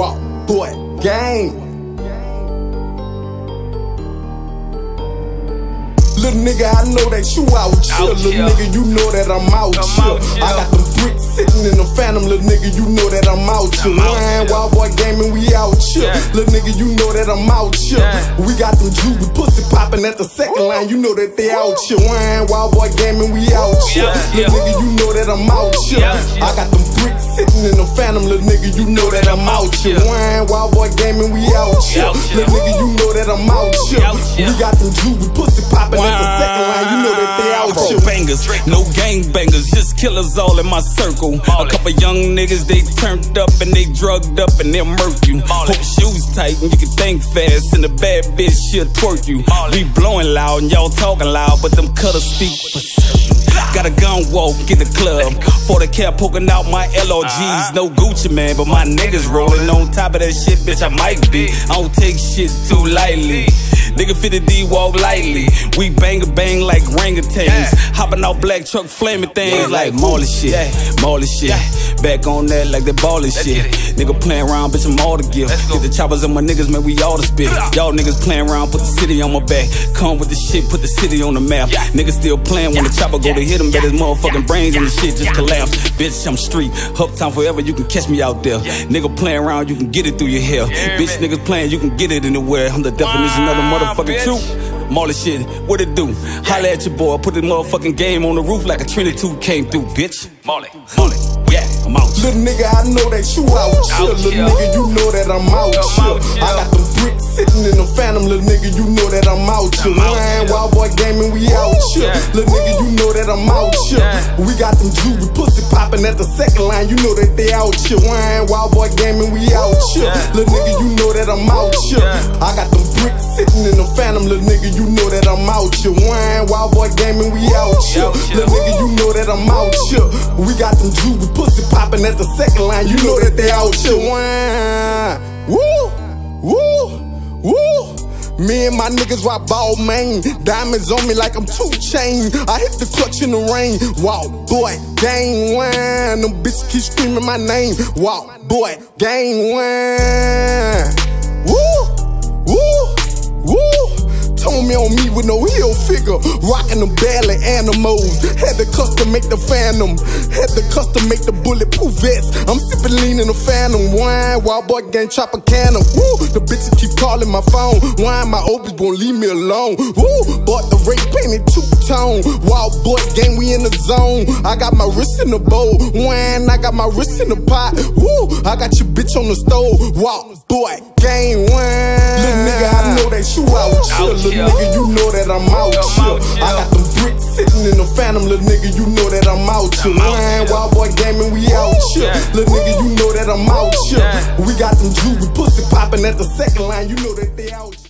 Walk, boy, gang. Little nigga, I know that you out chill. Little nigga, you know that I'm out chill. out here. I got them bricks sitting in the phantom. Little nigga, you know that I'm out chill. I'm out Wine, here. wild boy gaming, we out chill. Yeah. Little nigga, you know that I'm out chill. Yeah. We got them with pussy popping at the second line. You know that they out chill. Wine, wild boy gaming, we out chill. out Little here. nigga, you know that I'm out here. I got them bricks sitting in the phantom. Little nigga, you know that I'm out here. Wine, wild boy gaming, we out here. Little nigga, you know that I'm out chill. We got them with pussy popping at the second line. You know that they out chill. bangers, no gang just killers all in my circle. A couple young niggas, they turned up and they drugged up and they'll murk you. Hope shoes tight and you can think fast and the bad bitch she'll twerk you. We blowing loud and y'all talking loud, but them cutters speak for certain. Got a gun walk in the club, for the cap poking out my LOGs. No Gucci Mane, but my niggas rolling on top of that shit, bitch. I might be. I don't take shit too lightly. Nigga fit the D walk lightly. We bang a bang like orangutans. Yeah. Hopping out black truck, flaming things Yeah, like Marley shit. Yeah. Marley shit. Back on that like that ballin' shit. Nigga playing around, bitch, I'm all to give. Let's. Get the choppers on my niggas, man, we all to spit. Y'all niggas playing around, put the city on my back. Come with the shit, put the city on the map. Yeah. Niggas still playing when the chopper go to hit him, bet his motherfucking brains and the shit just collapse. Bitch, I'm street. Uptown forever, you can catch me out there. Nigga playing around, you can get it through your hair. Bitch, niggas playing, you can get it anywhere. I'm the definition of the Wow, motherfucking bitch. truth. Marley shit, what it do? Holla at your boy, put the motherfucking game on the roof like a Trinity 2 came through, bitch. Molly, Molly, Yeah, I'm out. Little nigga, I know that you out chill. Little nigga, you know that I'm out I'm chill. I got them bricks sitting in the phantom. Little nigga, you know that I'm out chill. I'm out Wine, chill. wild boy gaming, we out chill. Little nigga, you know that I'm out chill. We got them Jews with pussy popping at the second line. You know that they out chill. Wine, wild boy gaming, we out chill. Little nigga, you Little nigga, you know that I'm out chill. Wine, wild boy gaming, we out chill. Little nigga, you know that I'm out chill. We got them with pussy popping at the second line. You know that they out chill. Wine. Woo, woo, woo. Me and my niggas rock ball, man. Diamonds on me like I'm two chain. I hit the clutch in the rain. Wow, boy, gang wine. Them bitches keep screaming my name. Wow, boy, gang wine. Woo. On me with no heel figure, rocking them barely animals. Had to custom make the phantom, had to custom make the bulletproof vest. I'm sipping lean in the phantom wine, wild boy gang chop a cannon. Woo, the bitches calling my phone. Wine, my opus won't leave me alone. Woo, bought the ray painted two tone. Wild boy gang, we in the zone. I got my wrist in the bowl. Wine, I got my wrist in the pot. Woo, I got your bitch on the stove. Wild boy gang, wine. Little nigga, I know that you out chill. Little nigga, you know that I'm out chill. I got them bricks sitting in the phantom. Little nigga, you know that I'm out chill. Wine, wild boy gaming, we out chill. Little nigga, you know I'm out. We got them with pussy popping at the second line. You know that they out.